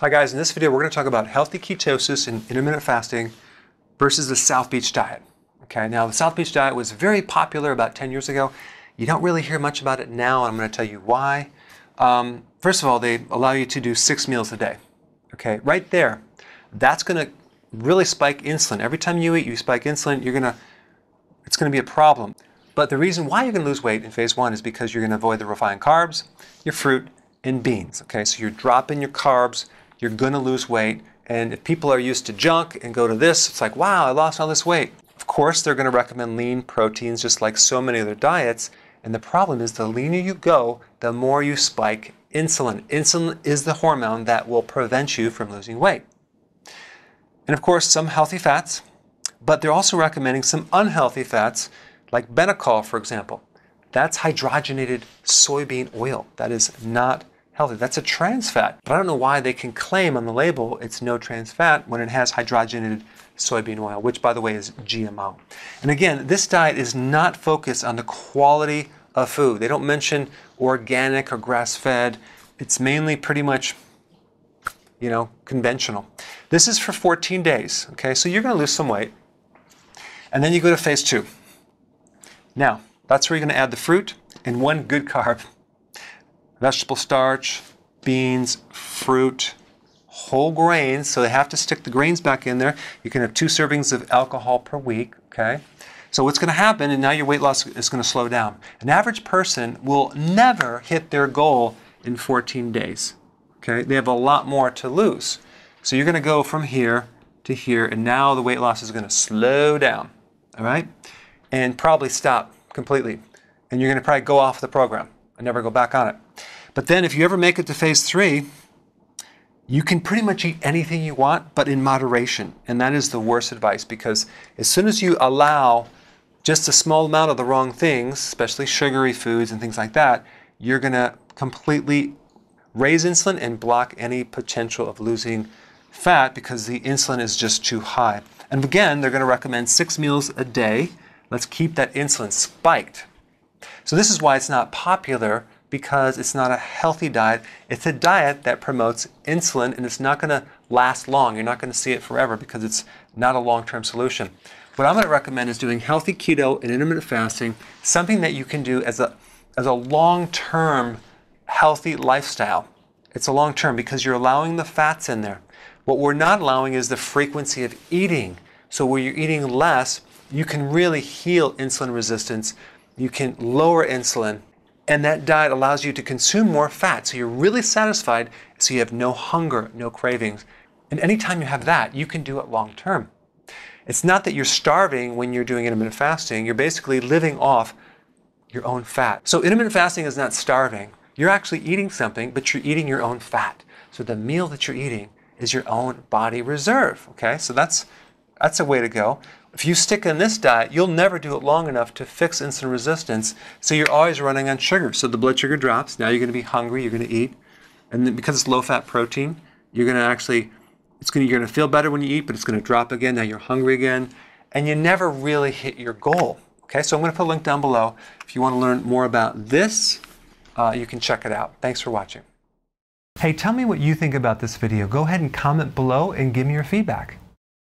Hi guys, in this video we're going to talk about healthy ketosis and intermittent fasting versus the South Beach diet. Okay, now the South Beach diet was very popular about 10 years ago. You don't really hear much about it now, and I'm going to tell you why. Um, first of all, they allow you to do six meals a day. Okay, right there, that's going to really spike insulin. Every time you eat, you spike insulin. You're going to, it's going to be a problem. But the reason why you're going to lose weight in phase one is because you're going to avoid the refined carbs, your fruit, and beans. Okay, so you're dropping your carbs you're going to lose weight. And if people are used to junk and go to this, it's like, wow, I lost all this weight. Of course, they're going to recommend lean proteins just like so many other diets. And the problem is the leaner you go, the more you spike insulin. Insulin is the hormone that will prevent you from losing weight. And of course, some healthy fats, but they're also recommending some unhealthy fats, like Benecol, for example. That's hydrogenated soybean oil. That is not healthy. That's a trans fat. But I don't know why they can claim on the label it's no trans fat when it has hydrogenated soybean oil, which by the way is GMO. And again, this diet is not focused on the quality of food. They don't mention organic or grass fed. It's mainly pretty much, you know, conventional. This is for 14 days, okay? So you're going to lose some weight. And then you go to phase two. Now, that's where you're going to add the fruit and one good carb vegetable starch, beans, fruit, whole grains. So they have to stick the grains back in there. You can have two servings of alcohol per week, okay? So what's going to happen, and now your weight loss is going to slow down. An average person will never hit their goal in 14 days, okay? They have a lot more to lose. So you're going to go from here to here, and now the weight loss is going to slow down, all right? And probably stop completely. And you're going to probably go off the program and never go back on it. But then if you ever make it to phase three, you can pretty much eat anything you want, but in moderation. And that is the worst advice because as soon as you allow just a small amount of the wrong things, especially sugary foods and things like that, you're going to completely raise insulin and block any potential of losing fat because the insulin is just too high. And again, they're going to recommend six meals a day. Let's keep that insulin spiked. So this is why it's not popular because it's not a healthy diet. It's a diet that promotes insulin and it's not going to last long. You're not going to see it forever because it's not a long-term solution. What I'm going to recommend is doing healthy keto and intermittent fasting, something that you can do as a, as a long-term healthy lifestyle. It's a long-term because you're allowing the fats in there. What we're not allowing is the frequency of eating. So where you're eating less, you can really heal insulin resistance. You can lower insulin and that diet allows you to consume more fat. So you're really satisfied, so you have no hunger, no cravings. And anytime you have that, you can do it long term. It's not that you're starving when you're doing intermittent fasting, you're basically living off your own fat. So intermittent fasting is not starving. You're actually eating something, but you're eating your own fat. So the meal that you're eating is your own body reserve. Okay, so that's that's a way to go. If you stick in this diet, you'll never do it long enough to fix insulin resistance, so you're always running on sugar. So the blood sugar drops. Now you're going to be hungry. You're going to eat, and then because it's low-fat protein, you're going to actually, it's going to, you're going to feel better when you eat, but it's going to drop again. Now you're hungry again, and you never really hit your goal. Okay, so I'm going to put a link down below. If you want to learn more about this, uh, you can check it out. Thanks for watching. Hey, tell me what you think about this video. Go ahead and comment below and give me your feedback.